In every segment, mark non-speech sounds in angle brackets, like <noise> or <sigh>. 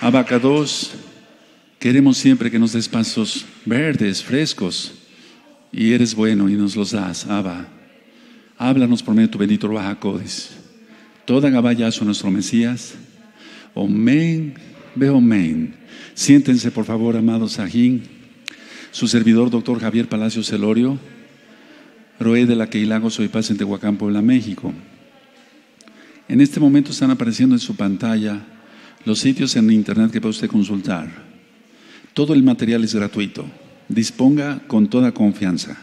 Abacados, queremos siempre que nos des pasos verdes, frescos, y eres bueno y nos los das, Abba. Háblanos por medio de tu bendito Bajacodes. Toda Gabayazo, nuestro Mesías. Omen, veo omen. Siéntense, por favor, amados Sajín. Su servidor, doctor Javier Palacio Celorio, Roé de la Queilago, soy paz en Tehuacán, Puebla, México. En este momento están apareciendo en su pantalla los sitios en internet que puede usted consultar. Todo el material es gratuito. Disponga con toda confianza.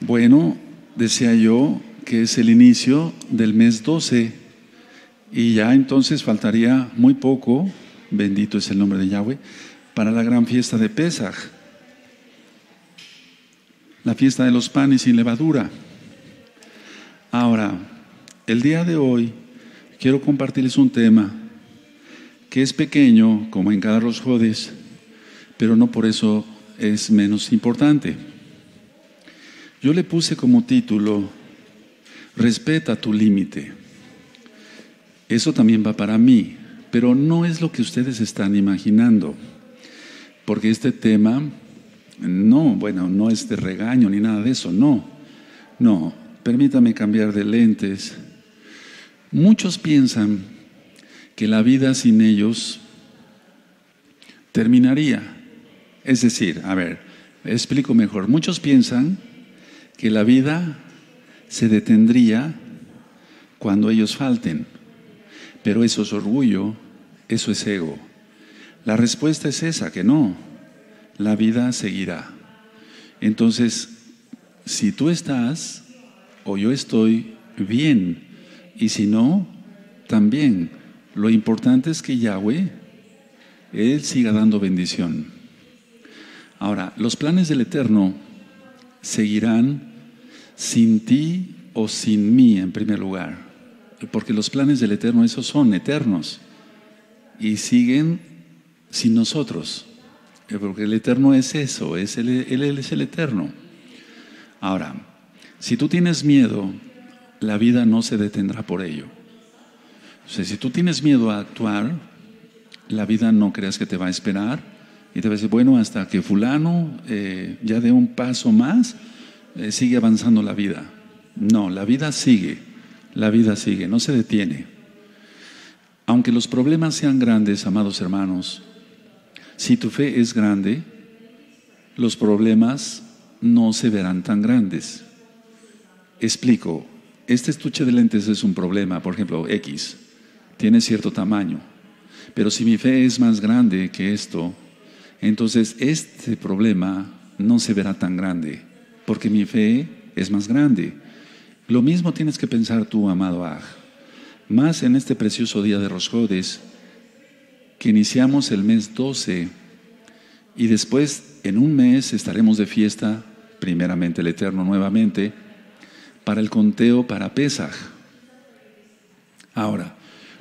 Bueno, decía yo que es el inicio del mes 12 y ya entonces faltaría muy poco, bendito es el nombre de Yahweh, para la gran fiesta de Pesach, la fiesta de los panes sin levadura. Ahora, el día de hoy quiero compartirles un tema que es pequeño, como en cada los jodes, pero no por eso es menos importante. Yo le puse como título, respeta tu límite. Eso también va para mí, pero no es lo que ustedes están imaginando, porque este tema, no, bueno, no es de regaño ni nada de eso, no, no, permítame cambiar de lentes Muchos piensan que la vida sin ellos terminaría. Es decir, a ver, explico mejor. Muchos piensan que la vida se detendría cuando ellos falten, pero eso es orgullo, eso es ego. La respuesta es esa, que no, la vida seguirá. Entonces, si tú estás o yo estoy bien, y si no, también lo importante es que Yahweh, Él siga dando bendición. Ahora, los planes del Eterno seguirán sin ti o sin mí en primer lugar, porque los planes del Eterno esos son eternos y siguen sin nosotros, porque el Eterno es eso, es él es el Eterno. Ahora, si tú tienes miedo la vida no se detendrá por ello. Si tú tienes miedo a actuar, la vida no creas que te va a esperar y te va a decir, bueno, hasta que fulano eh, ya dé un paso más, eh, sigue avanzando la vida. No, la vida sigue, la vida sigue, no se detiene. Aunque los problemas sean grandes, amados hermanos, si tu fe es grande, los problemas no se verán tan grandes. Explico, este estuche de lentes es un problema, por ejemplo, X, tiene cierto tamaño, pero si mi fe es más grande que esto, entonces este problema no se verá tan grande, porque mi fe es más grande. Lo mismo tienes que pensar tú, amado Aj, más en este precioso día de Rosjodes, que iniciamos el mes 12 y después en un mes estaremos de fiesta, primeramente el Eterno nuevamente, para el conteo para Pesaj. Ahora,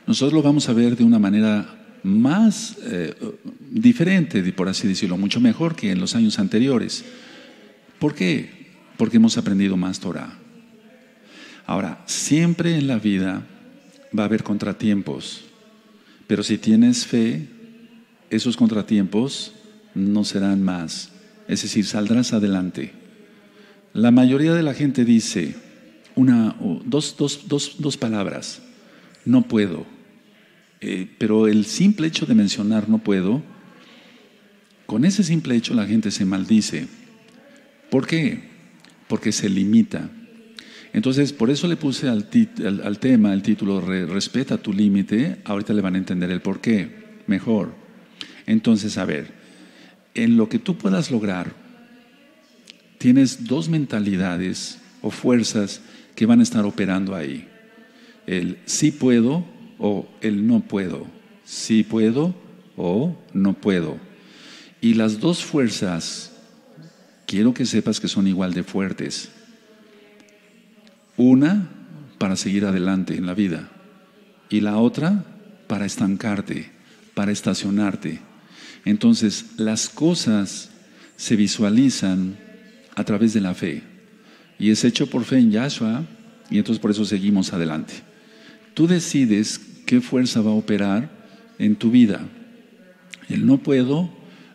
nosotros lo vamos a ver de una manera más eh, diferente, por así decirlo, mucho mejor que en los años anteriores. ¿Por qué? Porque hemos aprendido más Torah. Ahora, siempre en la vida va a haber contratiempos, pero si tienes fe, esos contratiempos no serán más. Es decir, saldrás adelante. La mayoría de la gente dice, una, dos, dos, palabras, no puedo. Eh, pero el simple hecho de mencionar no puedo, con ese simple hecho la gente se maldice. ¿Por qué? Porque se limita. Entonces, por eso le puse al, al, tema el título Respeta tu límite. Ahorita le van a entender el por qué mejor. Entonces, a ver, en lo que tú puedas lograr, tienes dos mentalidades o fuerzas que van a estar operando ahí. El sí puedo o el no puedo. Sí puedo o no puedo. Y las dos fuerzas, quiero que sepas que son igual de fuertes. Una para seguir adelante en la vida y la otra para estancarte, para estacionarte. Entonces, las cosas se visualizan a través de la fe y es hecho por fe en Yahshua y entonces por eso seguimos adelante. Tú decides qué fuerza va a operar en tu vida. El no puedo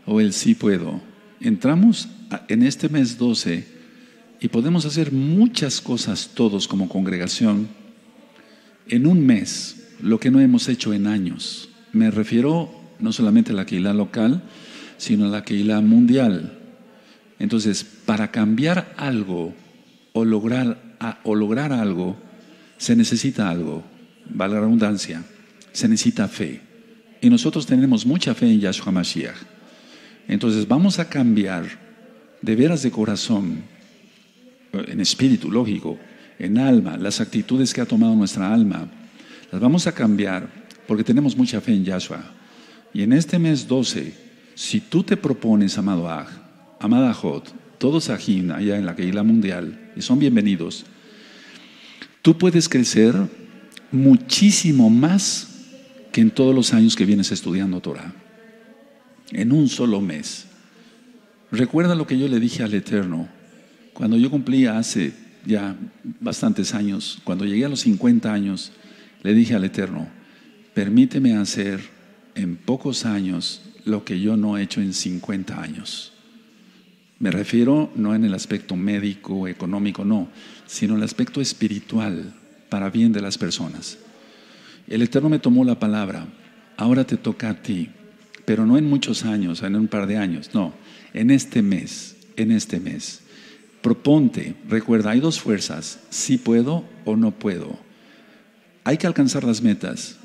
o el sí puedo. Entramos en este mes 12 y podemos hacer muchas cosas todos como congregación en un mes, lo que no hemos hecho en años. Me refiero no solamente a la Keilah local, sino a la Keilah mundial. Entonces, para cambiar algo o lograr, algo, se necesita algo, vale la redundancia, se necesita fe. Y nosotros tenemos mucha fe en Yahshua Mashiach. Entonces, vamos a cambiar de veras de corazón, en espíritu, lógico, en alma, las actitudes que ha tomado nuestra alma, las vamos a cambiar porque tenemos mucha fe en Yahshua. Y en este mes 12, si tú te propones, amado Aj, amada Jod, todos Ajin allá en la Keilah Mundial, y son bienvenidos, tú puedes crecer muchísimo más que en todos los años que vienes estudiando Torah. En un solo mes. Recuerda lo que yo le dije al Eterno cuando yo cumplía hace ya bastantes años, cuando llegué a los 50 años, le dije al Eterno, permíteme hacer en pocos años lo que yo no he hecho en 50 años. Me refiero no en el aspecto médico, económico, no, sino en el aspecto espiritual, para bien de las personas. El Eterno me tomó la palabra, ahora te toca a ti, pero no en muchos años, en un par de años, no, en este mes, en este mes. Proponte, recuerda, hay dos fuerzas, si puedo o no puedo. Hay que alcanzar las metas.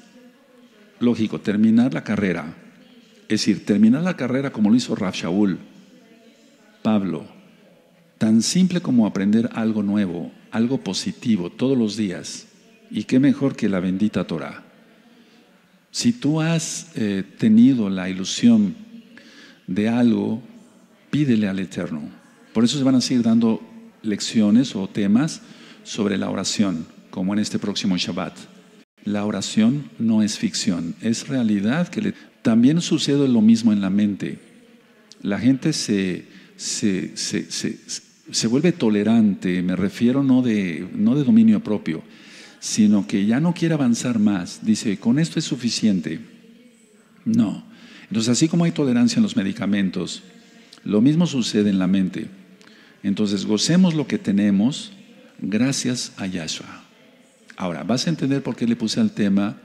Lógico, terminar la carrera. Es decir, terminar la carrera como lo hizo Raf Shaul, Pablo. Tan simple como aprender algo nuevo, algo positivo todos los días. Y qué mejor que la bendita Torah. Si tú has eh, tenido la ilusión de algo, pídele al Eterno por eso se van a seguir dando lecciones o temas sobre la oración, como en este próximo Shabbat. La oración no es ficción, es realidad que también sucede lo mismo en la mente. La gente se, se, se, vuelve tolerante, me refiero no de, no de dominio propio, sino que ya no quiere avanzar más. Dice, con esto es suficiente. No. Entonces, así como hay tolerancia en los medicamentos, lo mismo sucede en la mente. Entonces, gocemos lo que tenemos gracias a Yahshua. Ahora, vas a entender por qué le puse al tema,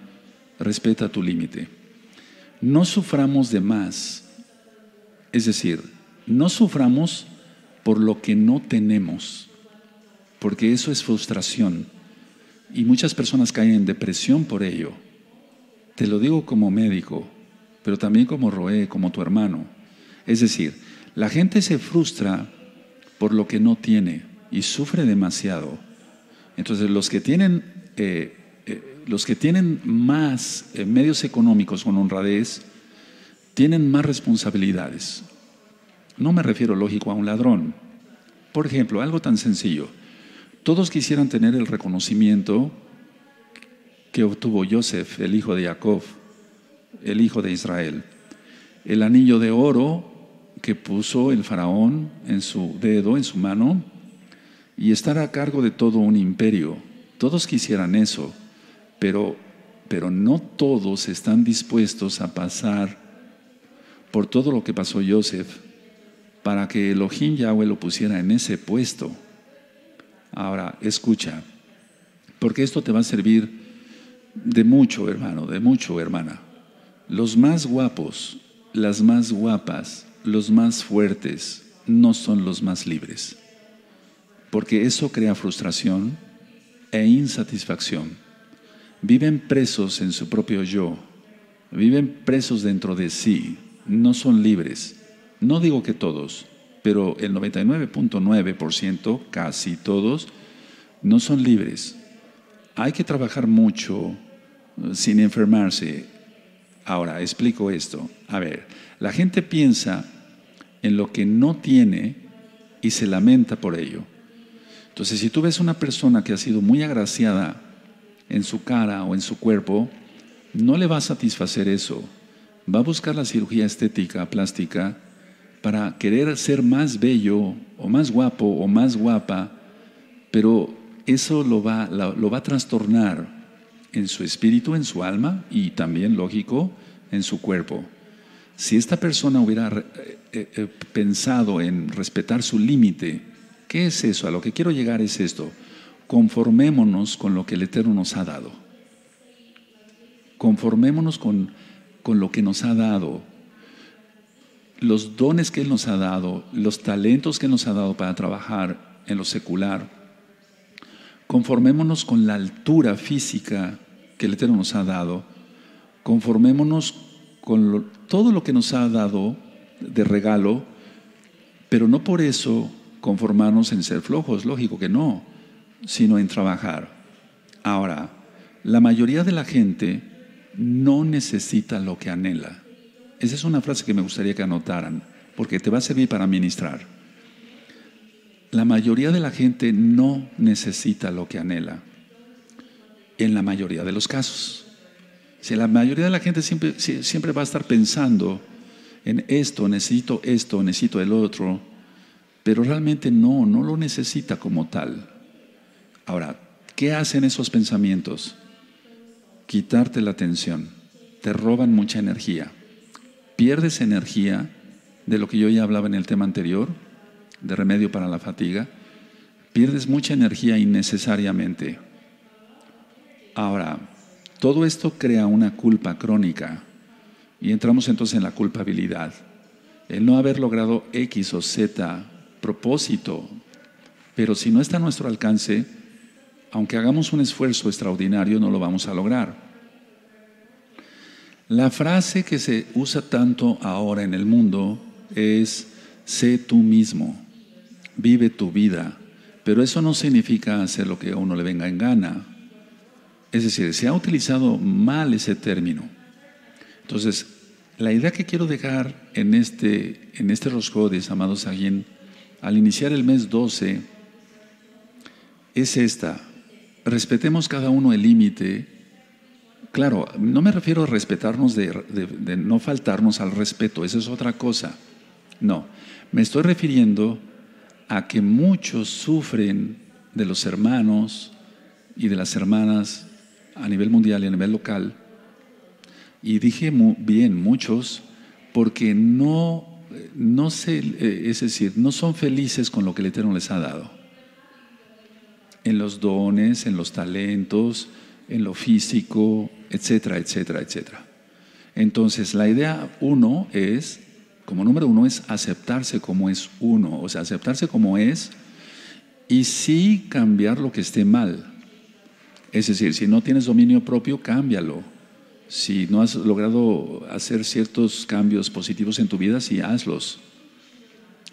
respeta tu límite. No suframos de más. Es decir, no suframos por lo que no tenemos, porque eso es frustración. Y muchas personas caen en depresión por ello. Te lo digo como médico, pero también como Roé, como tu hermano. Es decir, la gente se frustra por lo que no tiene y sufre demasiado. Entonces los que tienen, eh, eh, los que tienen más eh, medios económicos con honradez, tienen más responsabilidades. No me refiero, lógico, a un ladrón. Por ejemplo, algo tan sencillo. Todos quisieran tener el reconocimiento que obtuvo Joseph, el hijo de Jacob, el hijo de Israel. El anillo de oro que puso el faraón en su dedo, en su mano, y estar a cargo de todo un imperio. Todos quisieran eso, pero, pero no todos están dispuestos a pasar por todo lo que pasó Joseph para que Elohim Yahweh lo pusiera en ese puesto. Ahora, escucha, porque esto te va a servir de mucho, hermano, de mucho, hermana. Los más guapos, las más guapas, los más fuertes no son los más libres, porque eso crea frustración e insatisfacción. Viven presos en su propio yo, viven presos dentro de sí, no son libres. No digo que todos, pero el 99.9%, casi todos, no son libres. Hay que trabajar mucho eh, sin enfermarse. Ahora, explico esto. A ver, la gente piensa en lo que no tiene y se lamenta por ello. Entonces, si tú ves una persona que ha sido muy agraciada en su cara o en su cuerpo, no le va a satisfacer eso. Va a buscar la cirugía estética, plástica, para querer ser más bello o más guapo o más guapa, pero eso lo va, lo va a trastornar en su espíritu, en su alma y también, lógico, en su cuerpo. Si esta persona hubiera eh, eh, eh, pensado en respetar su límite, ¿qué es eso? A lo que quiero llegar es esto. Conformémonos con lo que el Eterno nos ha dado. Conformémonos con, con lo que nos ha dado. Los dones que Él nos ha dado, los talentos que nos ha dado para trabajar en lo secular. Conformémonos con la altura física que el Eterno nos ha dado. Conformémonos con todo lo que nos ha dado de regalo, pero no por eso conformarnos en ser flojos, lógico que no, sino en trabajar. Ahora, la mayoría de la gente no necesita lo que anhela. Esa es una frase que me gustaría que anotaran, porque te va a servir para ministrar. La mayoría de la gente no necesita lo que anhela, en la mayoría de los casos. Si la mayoría de la gente siempre, siempre va a estar pensando en esto, necesito esto, necesito el otro, pero realmente no, no lo necesita como tal. Ahora, ¿qué hacen esos pensamientos? Quitarte la atención, te roban mucha energía, pierdes energía de lo que yo ya hablaba en el tema anterior, de remedio para la fatiga, pierdes mucha energía innecesariamente. Ahora, todo esto crea una culpa crónica y entramos entonces en la culpabilidad. El no haber logrado X o Z propósito, pero si no está a nuestro alcance, aunque hagamos un esfuerzo extraordinario, no lo vamos a lograr. La frase que se usa tanto ahora en el mundo es, sé tú mismo, vive tu vida, pero eso no significa hacer lo que a uno le venga en gana. Es decir, se ha utilizado mal ese término. Entonces, la idea que quiero dejar en este, en este Roscodes, amados alguien, al iniciar el mes 12, es esta. Respetemos cada uno el límite. Claro, no me refiero a respetarnos de, no faltarnos al respeto, esa es otra cosa. No, me estoy refiriendo a que muchos sufren de los hermanos y de las hermanas a nivel mundial y a nivel local. Y dije bien, muchos, porque no, no se, eh, es decir, no son felices con lo que el Eterno les ha dado. En los dones, en los talentos, en lo físico, etcétera, etcétera, etcétera. Entonces, la idea uno es, como número uno, es aceptarse como es uno, o sea, aceptarse como es y sí cambiar lo que esté mal. Es decir, si no tienes dominio propio, cámbialo. Si no has logrado hacer ciertos cambios positivos en tu vida, sí hazlos.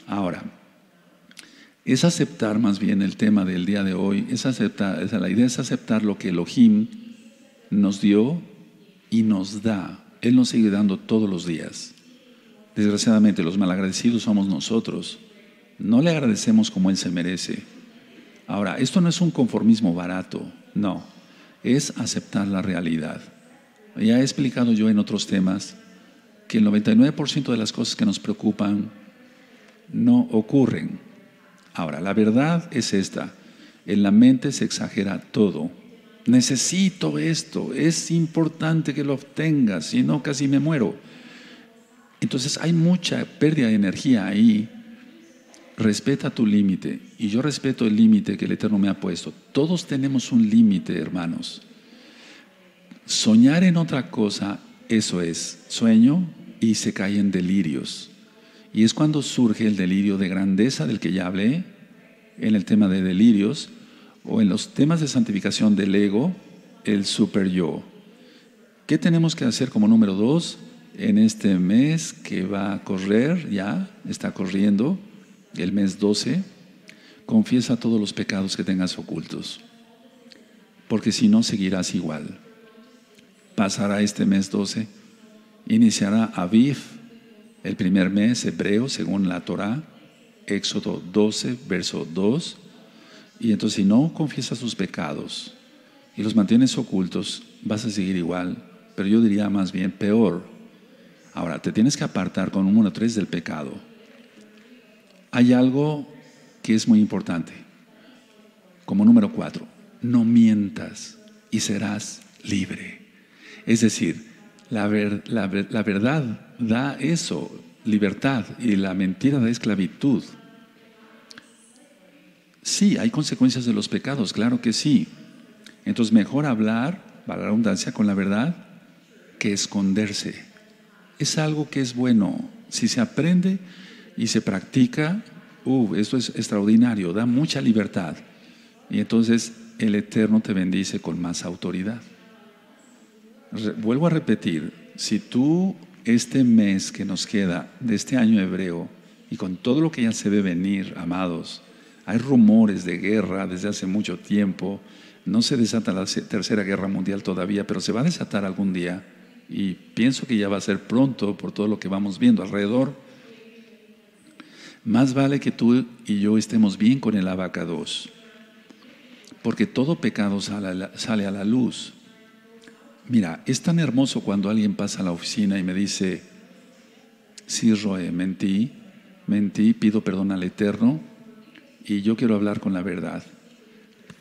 Ahora, es aceptar más bien el tema del día de hoy, es aceptar, la idea es aceptar lo que Elohim nos dio y nos da. Él nos sigue dando todos los días. Desgraciadamente, los malagradecidos somos nosotros. No le agradecemos como Él se merece. Ahora, esto no es un conformismo barato. No, es aceptar la realidad. Ya he explicado yo en otros temas que el 99% de las cosas que nos preocupan no ocurren. Ahora, la verdad es esta. En la mente se exagera todo. Necesito esto, es importante que lo obtenga, si no casi me muero. Entonces hay mucha pérdida de energía ahí respeta tu límite y yo respeto el límite que el Eterno me ha puesto. Todos tenemos un límite, hermanos. Soñar en otra cosa, eso es sueño y se cae en delirios. Y es cuando surge el delirio de grandeza del que ya hablé, en el tema de delirios, o en los temas de santificación del ego, el super yo. ¿Qué tenemos que hacer como número dos en este mes que va a correr, ya está corriendo? el mes 12, confiesa todos los pecados que tengas ocultos, porque si no seguirás igual. Pasará este mes 12, iniciará Aviv, el primer mes hebreo según la Torah, Éxodo 12, verso 2, y entonces si no confiesas tus pecados y los mantienes ocultos, vas a seguir igual, pero yo diría más bien peor. Ahora, te tienes que apartar con número 3 del pecado hay algo que es muy importante. Como número cuatro, no mientas y serás libre. Es decir, la, la verdad da eso, libertad, y la mentira da esclavitud. Sí, hay consecuencias de los pecados, claro que sí. Entonces, mejor hablar, para la redundancia, con la verdad que esconderse. Es algo que es bueno. Si se aprende y se practica, uh, esto es extraordinario, da mucha libertad. Y entonces el Eterno te bendice con más autoridad. Vuelvo a repetir, si tú este mes que nos queda de este año hebreo y con todo lo que ya se ve venir, amados, hay rumores de guerra desde hace mucho tiempo, no se desata la tercera guerra mundial todavía, pero se va a desatar algún día y pienso que ya va a ser pronto por todo lo que vamos viendo alrededor. Más vale que tú y yo estemos bien con el abacados, porque todo pecado sale a la luz. Mira, es tan hermoso cuando alguien pasa a la oficina y me dice, sí, Roe, mentí, mentí, pido perdón al Eterno y yo quiero hablar con la verdad.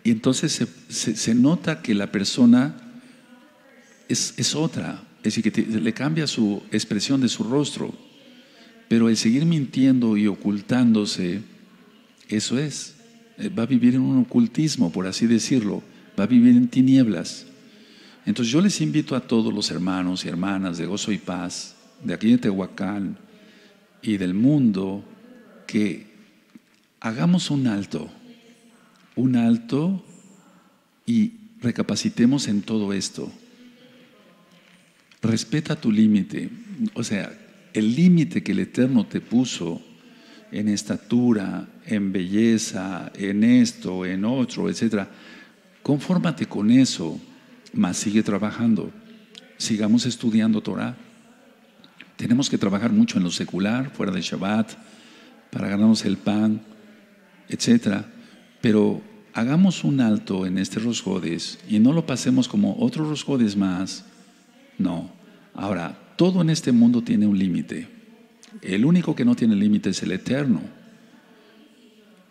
Y entonces se, nota que la persona es, otra, es decir, que le cambia su expresión de su rostro. Pero el seguir mintiendo y ocultándose, eso es, eh, va a vivir en un ocultismo, por así decirlo, va a vivir en tinieblas. Entonces yo les invito a todos los hermanos y hermanas de Gozo y Paz, de aquí de Tehuacán y del mundo, que hagamos un alto, un alto y recapacitemos en todo esto. Respeta tu límite, o sea, el límite que el Eterno te puso en estatura, en belleza, en esto, en otro, etc. Confórmate con eso mas sigue trabajando. Sigamos estudiando Torah. Tenemos que trabajar mucho en lo secular, fuera de Shabbat, para ganarnos el pan, etc. Pero hagamos un alto en este Rosjodes y no lo pasemos como otros Rosjodes más. No. Ahora, todo en este mundo tiene un límite. El único que no tiene límite es el eterno.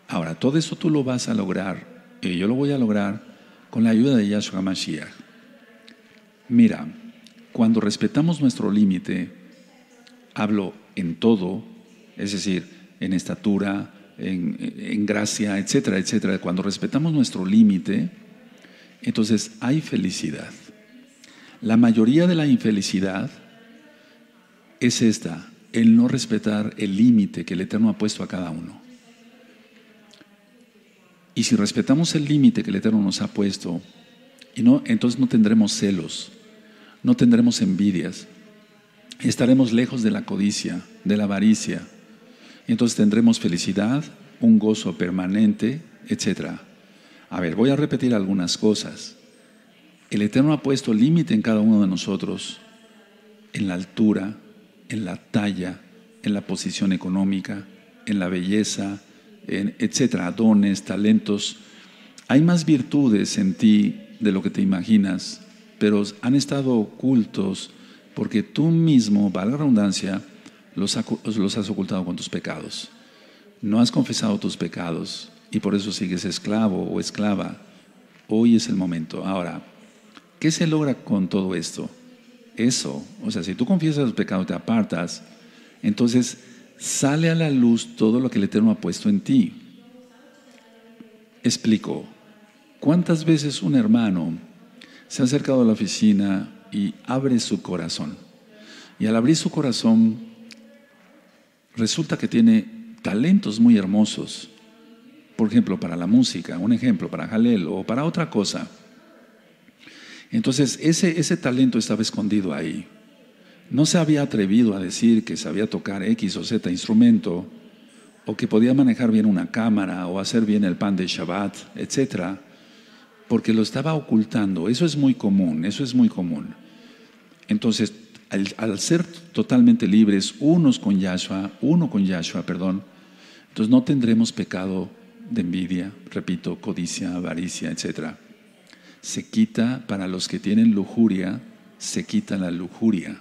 Ahora, todo eso tú lo vas a lograr y yo lo voy a lograr con la ayuda de Yahshua Mashiach. Mira, cuando respetamos nuestro límite, hablo en todo, es decir, en estatura, en, gracia, etcétera, etcétera. Cuando respetamos nuestro límite, entonces hay felicidad. La mayoría de la infelicidad es esta, el no respetar el límite que el Eterno ha puesto a cada uno. Y si respetamos el límite que el Eterno nos ha puesto, y no, entonces no tendremos celos, no tendremos envidias, estaremos lejos de la codicia, de la avaricia, y entonces tendremos felicidad, un gozo permanente, etc. A ver, voy a repetir algunas cosas. El Eterno ha puesto límite en cada uno de nosotros, en la altura, en la talla, en la posición económica, en la belleza, en, etcétera, dones, talentos. Hay más virtudes en ti de lo que te imaginas pero han estado ocultos porque tú mismo, valga la redundancia, los, has ocultado con tus pecados. No has confesado tus pecados y por eso sigues esclavo o esclava. Hoy es el momento. Ahora, ¿qué se logra con todo esto? Eso, o sea, si tú confiesas tus pecados, te apartas, entonces sale a la luz todo lo que el Eterno ha puesto en ti. Explico. ¿Cuántas veces un hermano se ha acercado a la oficina y abre su corazón. Y al abrir su corazón, resulta que tiene talentos muy hermosos. Por ejemplo, para la música, un ejemplo, para Jalel o para otra cosa. Entonces, ese, ese talento estaba escondido ahí. No se había atrevido a decir que sabía tocar X o Z instrumento, o que podía manejar bien una cámara, o hacer bien el pan de Shabbat, etcétera porque lo estaba ocultando. Eso es muy común, eso es muy común. Entonces, al, ser totalmente libres, unos con Yahshua, uno con Yahshua, perdón, entonces no tendremos pecado de envidia, repito, codicia, avaricia, etc. Se quita, para los que tienen lujuria, se quita la lujuria.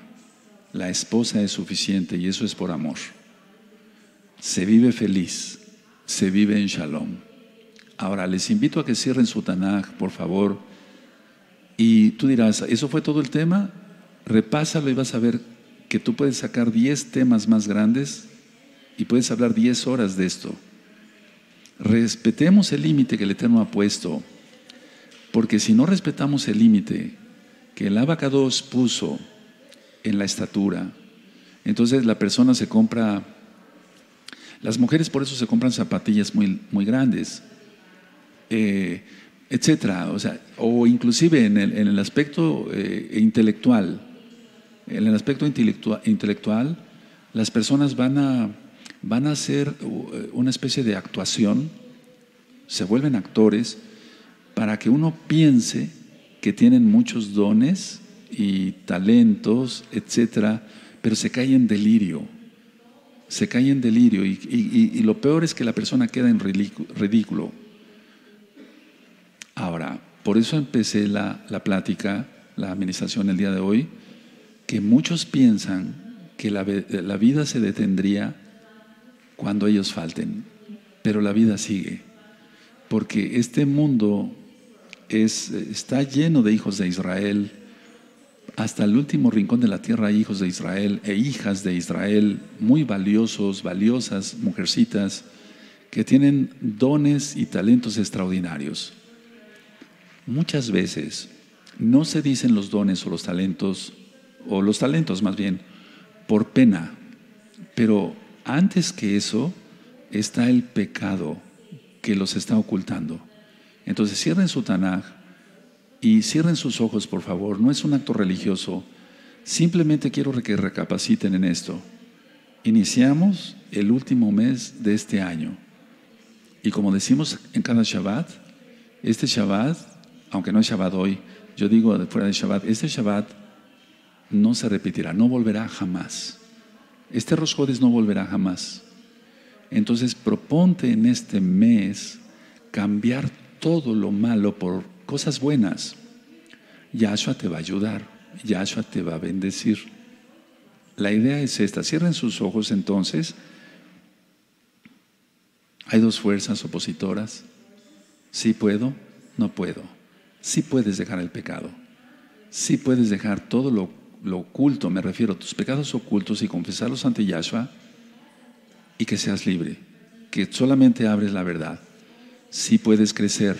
La esposa es suficiente y eso es por amor. Se vive feliz, se vive en shalom. Ahora les invito a que cierren su Tanaj, por favor, Y tú dirás, ¿eso fue todo el tema? Repásalo y vas a ver que tú puedes sacar 10 temas más grandes y puedes hablar 10 horas de esto. Respetemos el límite que el Eterno ha puesto, porque si no respetamos el límite que el abacados puso en la estatura, entonces la persona se compra, las mujeres por eso se compran zapatillas muy, muy grandes, eh, etcétera, o sea, o inclusive en el, aspecto eh, intelectual, en el aspecto intelectual, intelectual, las personas van a van a hacer uh, una especie de actuación, se vuelven actores, para que uno piense que tienen muchos dones y talentos, etcétera, pero se cae en delirio. Se cae en delirio y, lo peor es que la persona queda en ridículo. Ahora, por eso empecé la, la plática, la administración el día de hoy, que muchos piensan que la, la vida se detendría cuando ellos falten. Pero la vida sigue, porque este mundo es, está lleno de hijos de Israel. Hasta el último rincón de la tierra hay hijos de Israel e hijas de Israel, muy valiosos, valiosas, mujercitas, que tienen dones y talentos extraordinarios. Muchas veces no se dicen los dones o los talentos, o los talentos más bien, por pena, pero antes que eso está el pecado que los está ocultando. Entonces cierren su Tanaj y cierren sus ojos, por favor. No es un acto religioso. Simplemente quiero que recapaciten en esto. Iniciamos el último mes de este año. Y como decimos en cada Shabbat, este Shabbat, aunque no es Shabbat hoy, yo digo fuera de Shabbat, este Shabbat no se repetirá, no volverá jamás. Este Rosjodes no volverá jamás. Entonces proponte en este mes cambiar todo lo malo por cosas buenas. Yahshua te va a ayudar, Yahshua te va a bendecir. La idea es esta, cierren sus ojos entonces. Hay dos fuerzas opositoras. Sí puedo, no puedo. Sí puedes dejar el pecado. Sí puedes dejar todo lo oculto, me refiero a tus pecados ocultos y confesarlos ante Yahshua y que seas libre, que solamente abres la verdad. Si puedes crecer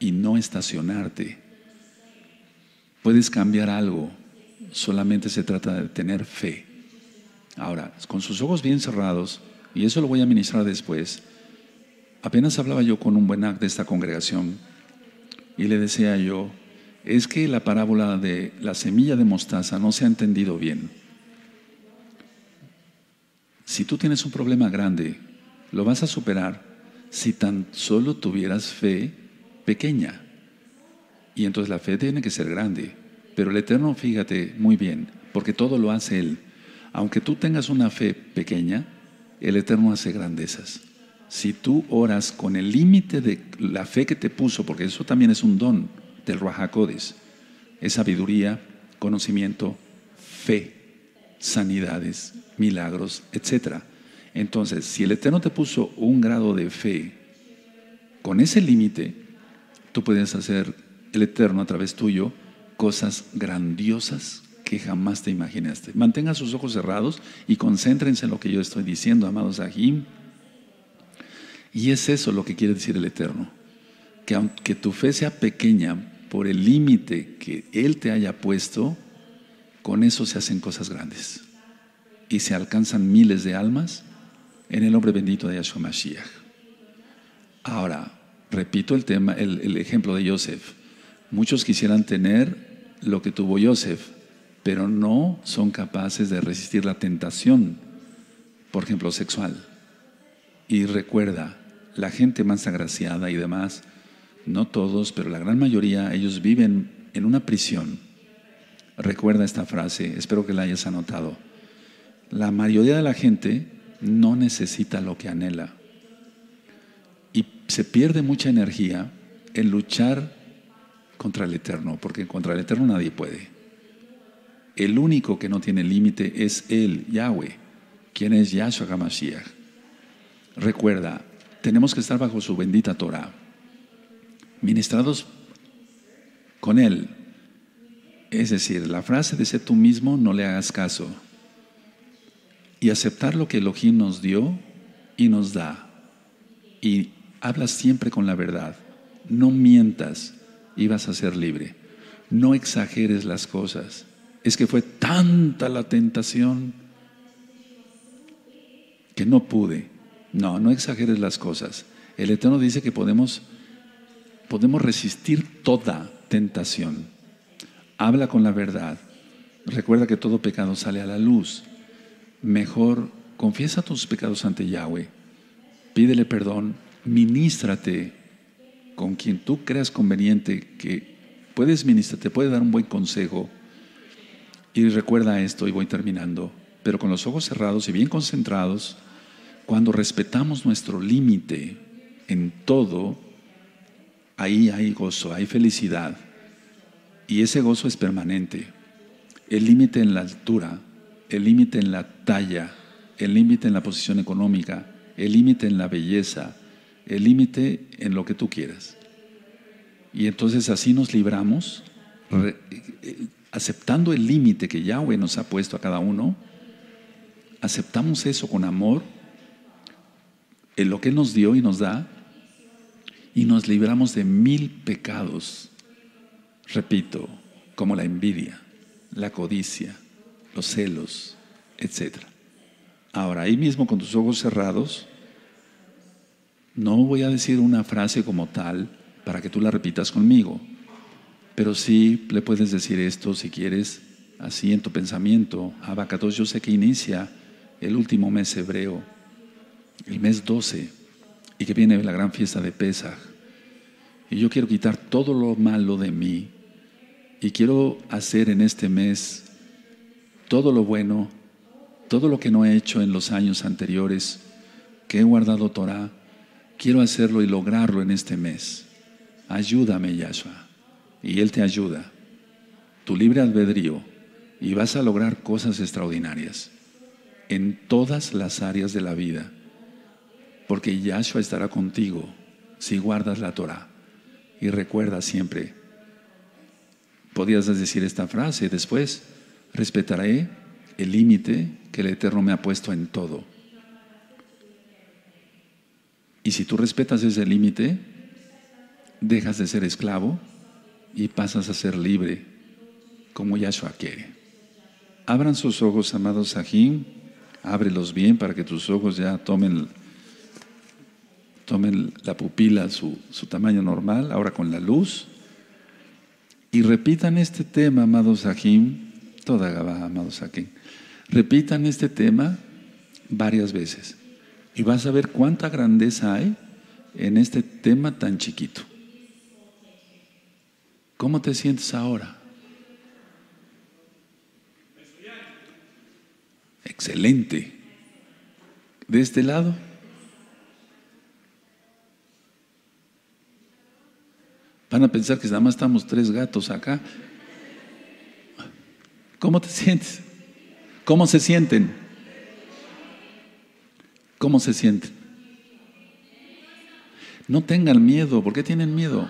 y no estacionarte, puedes cambiar algo, solamente se trata de tener fe. Ahora, con sus ojos bien cerrados, y eso lo voy a ministrar después, apenas hablaba yo con un buen acto de esta congregación y le decía yo, es que la parábola de la semilla de mostaza no se ha entendido bien. Si tú tienes un problema grande, lo vas a superar si tan solo tuvieras fe pequeña. Y entonces la fe tiene que ser grande. Pero el Eterno, fíjate muy bien, porque todo lo hace Él. Aunque tú tengas una fe pequeña, el Eterno hace grandezas. Si tú oras con el límite de la fe que te puso, porque eso también es un don, del Rahakodes. Es sabiduría, conocimiento, fe, sanidades, milagros, etc. Entonces, si el Eterno te puso un grado de fe, con ese límite, tú puedes hacer el Eterno a través tuyo cosas grandiosas que jamás te imaginaste. Mantenga sus ojos cerrados y concéntrense en lo que yo estoy diciendo, amados Ahim. Y es eso lo que quiere decir el Eterno. Que aunque tu fe sea pequeña, por el límite que Él te haya puesto, con eso se hacen cosas grandes. Y se alcanzan miles de almas en el nombre bendito de Yahshua Mashiach. Ahora, repito el tema, el, ejemplo de Yosef. Muchos quisieran tener lo que tuvo Yosef, pero no son capaces de resistir la tentación, por ejemplo, sexual. Y recuerda, la gente más agraciada y demás, no todos, pero la gran mayoría, ellos viven en una prisión. Recuerda esta frase, espero que la hayas anotado. La mayoría de la gente no necesita lo que anhela. Y se pierde mucha energía en luchar contra el Eterno, porque contra el Eterno nadie puede. El único que no tiene límite es Él, Yahweh, quien es Yahshua HaMashiach. Recuerda, tenemos que estar bajo su bendita Torah ministrados con Él. Es decir, la frase de ser tú mismo, no le hagas caso. Y aceptar lo que Elohim nos dio y nos da. Y hablas siempre con la verdad. No mientas y vas a ser libre. No exageres las cosas. Es que fue tanta la tentación que no pude. No, no exageres las cosas. El Eterno dice que podemos, podemos resistir toda tentación. Habla con la verdad. Recuerda que todo pecado sale a la luz. Mejor confiesa tus pecados ante Yahweh. Pídele perdón. Ministrate con quien tú creas conveniente que puedes ministrar, te puede dar un buen consejo. Y recuerda esto, y voy terminando, pero con los ojos cerrados y bien concentrados, cuando respetamos nuestro límite en todo, ahí hay gozo, hay felicidad. Y ese gozo es permanente. El límite en la altura, el límite en la talla, el límite en la posición económica, el límite en la belleza, el límite en lo que tú quieras. Y entonces así nos libramos, eh, aceptando el límite que Yahweh nos ha puesto a cada uno, aceptamos eso con amor, en lo que nos dio y nos da, y nos libramos de mil pecados, repito, como la envidia, la codicia, los celos, etc. Ahora, ahí mismo con tus ojos cerrados, no voy a decir una frase como tal, para que tú la repitas conmigo. Pero sí le puedes decir esto si quieres, así en tu pensamiento. Abacados, yo sé que inicia el último mes hebreo, el mes 12, y que viene la gran fiesta de Pesach. Y yo quiero quitar todo lo malo de mí y quiero hacer en este mes todo lo bueno, todo lo que no he hecho en los años anteriores, que he guardado Torah, quiero hacerlo y lograrlo en este mes. Ayúdame, Yahshua. Y Él te ayuda. Tu libre albedrío. Y vas a lograr cosas extraordinarias en todas las áreas de la vida. Porque Yahshua estará contigo si guardas la Torah. Y recuerda siempre, podías decir esta frase después, respetaré el límite que el Eterno me ha puesto en todo. Y si tú respetas ese límite, dejas de ser esclavo y pasas a ser libre, como Yahshua quiere. Abran sus ojos, amados Sahim, ábrelos bien para que tus ojos ya tomen, tomen la pupila su, su tamaño normal, ahora con la luz. Y repitan este tema, amados Sahim, toda Gabá, amados Sahim. Repitan este tema varias veces. Y vas a ver cuánta grandeza hay en este tema tan chiquito. ¿Cómo te sientes ahora? Excelente. ¿De este lado? Van a pensar que nada más estamos tres gatos acá. ¿Cómo te <laughs> sientes? ¿Cómo se sienten? ¿Cómo se sienten? No tengan miedo. ¿Por qué tienen miedo?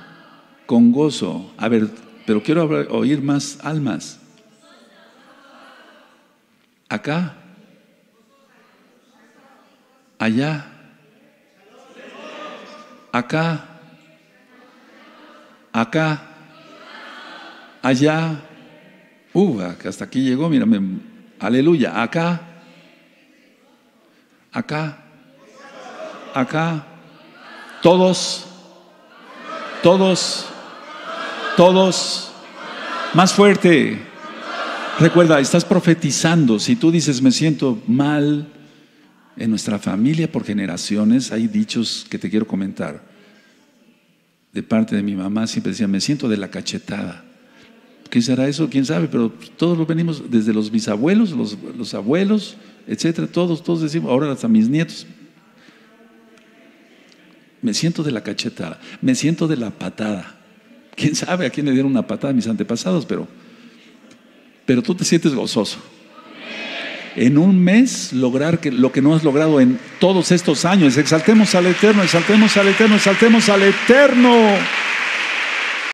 con gozo. A ver, pero quiero oír más almas. Acá, allá, acá, acá, allá. Uh, que hasta aquí llegó, mírame, aleluya, acá, acá, acá, todos, todos, todos, más fuerte. Recuerda, estás profetizando. Si tú dices, me siento mal en nuestra familia por generaciones, hay dichos que te quiero comentar. De parte de mi mamá siempre decía, me siento de la cachetada. ¿Qué será eso? ¿Quién sabe? Pero todos lo venimos desde los bisabuelos, los, los abuelos, etcétera. Todos, todos decimos, ahora hasta mis nietos. Me siento de la cachetada, me siento de la patada. ¿Quién sabe a quién le dieron una patada a mis antepasados? Pero, pero tú te sientes gozoso. En un mes lograr que, lo que no has logrado en todos estos años. Exaltemos al Eterno, exaltemos al Eterno, exaltemos al Eterno.